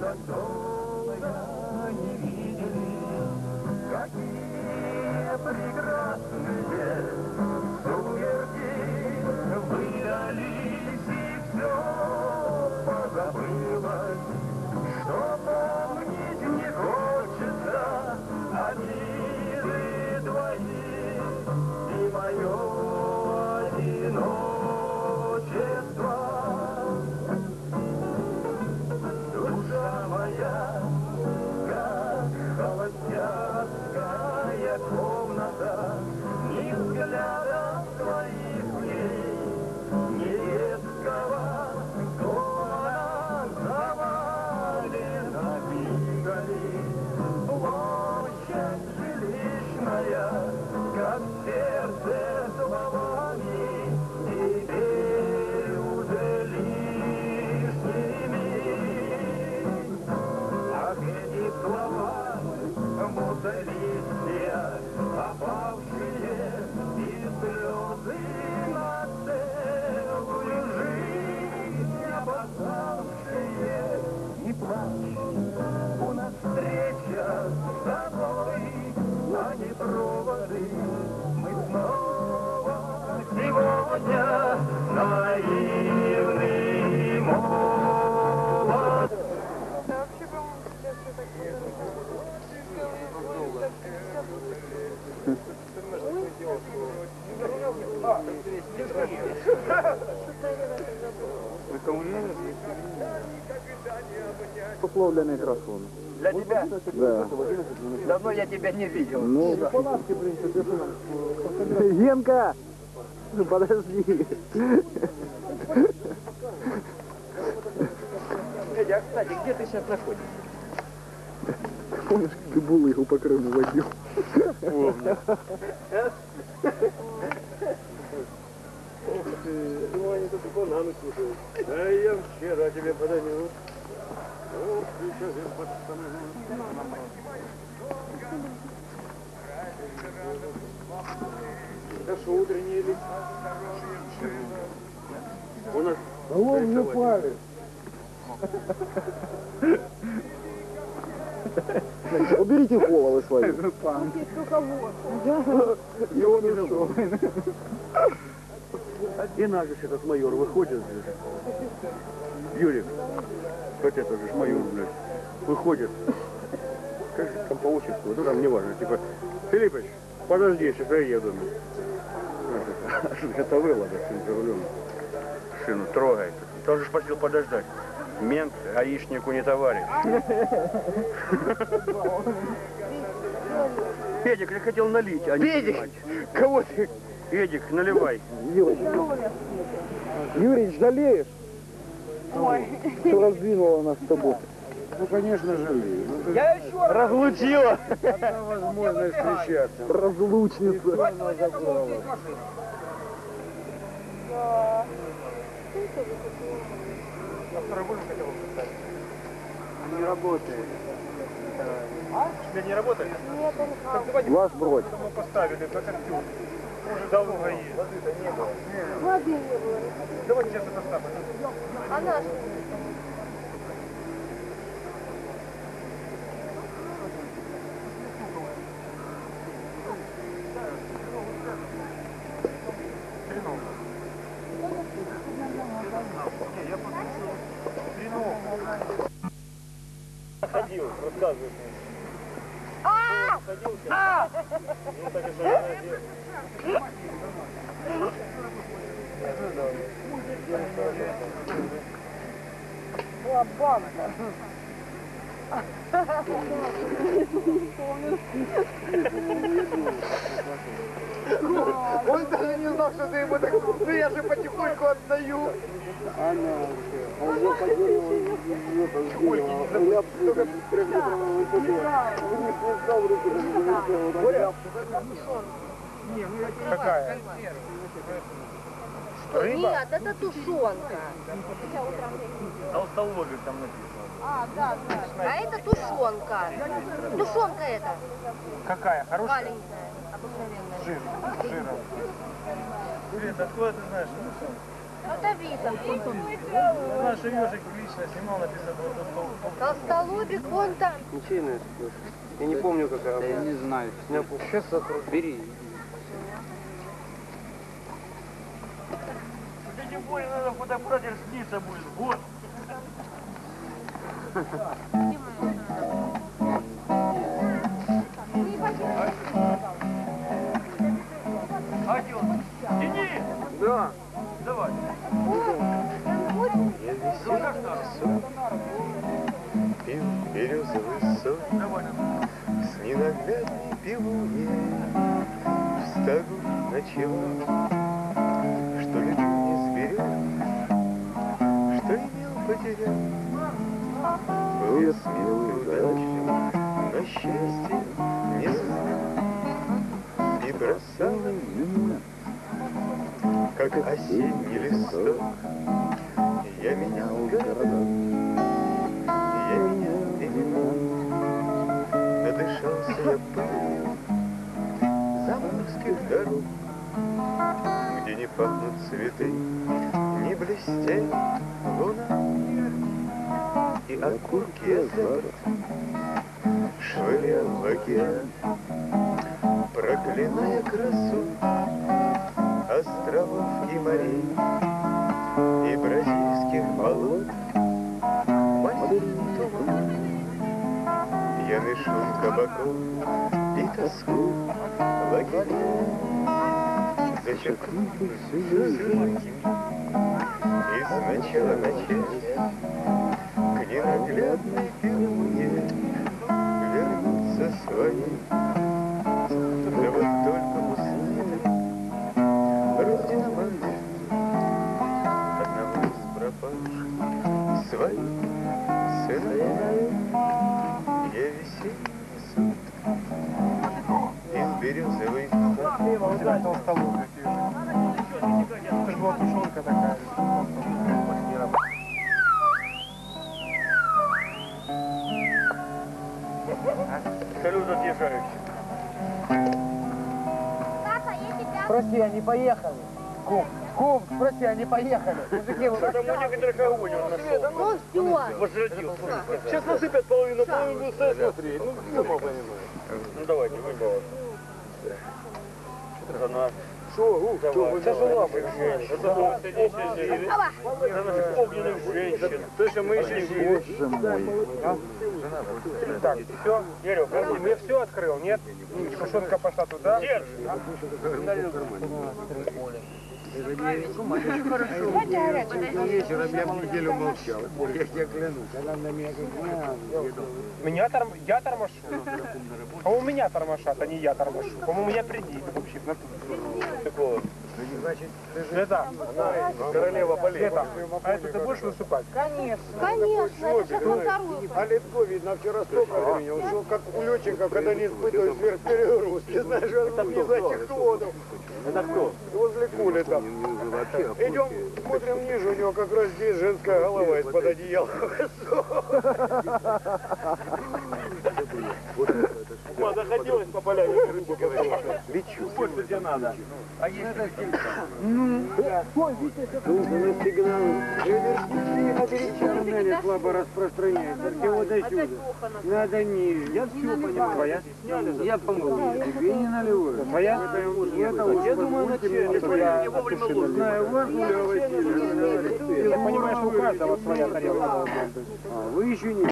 долго не видели, какие прекрасные Условия микрофона. Для тебя? Да. Давно я тебя не видел. Ну, Генка! Подожди. Эдя, а кстати, где ты сейчас находишься? Помнишь, как ты булыгу по Крыму водил? Помню. Ну, они тут бананы кушают. Да я вчера тебе подарил. Ох, ты сейчас им подстановил. Это что, утренние или? У нас... Да он же палец. Уберите головы свои. И он ушел. И наш же этот майор выходит. Юрик, хоть это же майор, блядь, выходит. Как же там по отчеству? Ну там неважно. Типа, Филиппыч, подожди, сейчас я еду. Это вылада с рулем. Шину трогает. Тоже ж просил подождать. Мент гаишнику не товарищ. Педик, я хотел налить, а не Педик? снимать. Кого ты? Эдик, наливай. Юрич, жалеешь? Что раздвинула нас с тобой? Ну, конечно, жалею. Ну, Я еще раз... Разлучила. Одна возможность встречаться. Разлучница. Не работает. А? Тебя не работает? Нет, он давайте Ваш бродь. мы поставили, как актер. Уже давно есть. Воды-то не было. воды не было. Давайте сейчас это самое. А наш? Ходил, рассказывай. Он даже не знал, что ты ему так... Ну я же потихоньку отдаю. Какая? Нет, это тушенка. Толстолобик там написано. А это тушенка. Тушенка это. Какая? Хорошая? Маленькая. Обыкновенная. Жир. Жиром. Привет, откуда ты знаешь, видно. Наш ежик лично снимал, написано Толстолобик вон там. Ничейная Я не помню, какая Я она. не знаю. Я Сейчас бери. Тем более надо фотоаппарат снится будет. Вот. Адион, тяни! Да. Давай. Пил березовый сок. С ненаглядной пивуне В стогу ночевал Что любил не сберег Что имел потерял Был я смелый удачлив Но счастье не знал И бросал Как осенний листок. Я менял города Я менял имена Надышался я пылью заморских дорог, Где не пахнут цветы, не блестит луна. И окурки я забыл, швырял в океан, Проклиная красу островов и морей, И бразильских болот, маленький туман. Пьяный шум кабаков и тоску лагеря. Зачеркнул всю Из начала начать К ненаглядной пивуне Вернуться своей Да вот только уснет Родина мать Одного из пропавших Своих сыновей. Я весенний суд Пил березовый Салют отъезжающий. Спроси, они поехали. Кум, кум, спроси, они поехали. Мужики, вы Потому некоторых огонь он нашел. Ну все. Возродился. Сейчас насыпят половину, половину смотреть. Ну, сама понимаешь. Ну давайте, выбор. Она Что, гу, что, Это же лапы. Это наших огненных женщин. То, что мы еще живы. Боже мой. Так, все, Ерек, я все открыл, нет? Тушенка пошла туда. Держи. Вечером я неделю молчал. Я тебе клянусь. Она на меня как Меня торм... Я тормошу. А у меня тормошат, а не я тормошу. По-моему, я приди вообще в натуре. Такого. Это, Королева полей. это, а это ты будешь выступать? Конечно, это сейчас на вторую. А Литко, видно, вчера столько времени. Он шел как у летчиков, когда не испытывают сверхперегрузки. Знаешь, он не за теплоду. Это кто? Возле кули там. Идем, смотрим ниже, у него как раз здесь женская голова из-под одеяла. Ума захотелось по полям, грубо говоря. Лечу. Больше тебе надо. А если Нужно сигнал. Реверсивные слабо распространяется. Всего до сюда. Надо ниже. Я все понимаю. Твоя? Я помогу. Тебе не наливаю. Твоя? Я думаю, начальник. Я знаю, вас, Юлия Васильевна. Ты понимаешь, у каждого своя тарелка. А, вы еще не